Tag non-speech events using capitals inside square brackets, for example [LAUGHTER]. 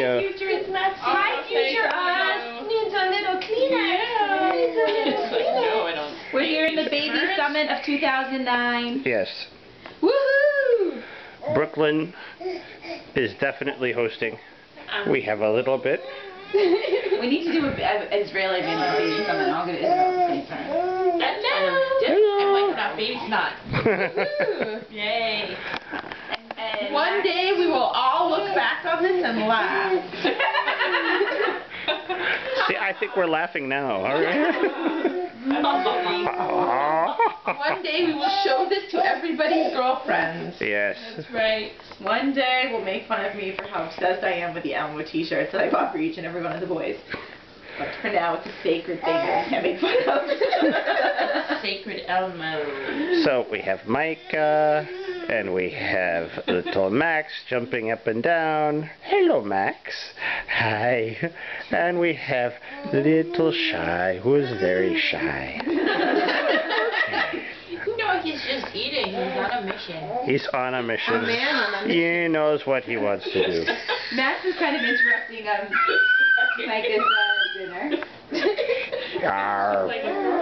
you. future is Max. Oh, Hi, future thank us. Needs a little cleaner. Needs a little cleaner. no, I don't. We're here in the baby Parents? summit of 2009. Yes. Woohoo! Brooklyn is definitely hosting. We have a little bit. We need to do a, a Israeli baby summit. I'll get Israel at the same time. Hello. I'm like that baby snot. Yay. And One day we will all look back on this and laugh. [LAUGHS] See, I think we're laughing now. All right. [LAUGHS] One day we will show this to everybody's girlfriends. yes. That's right. One day we'll make fun of me for how obsessed I am with the Elmo t-shirts that I bought for each and every one of the boys. But for now, it's a sacred thing that we can't make fun of. Sacred Elmo. So we have Micah, and we have little Max jumping up and down. Hello, Max. Hi. And we have little Shai, who is very shy. [LAUGHS] No, he's just eating. He's on a mission. He's on a mission. A man on a mission. He knows what he wants to do. [LAUGHS] Max is kind of interrupting um, Micah's uh, dinner. Yarr. [LAUGHS] Like a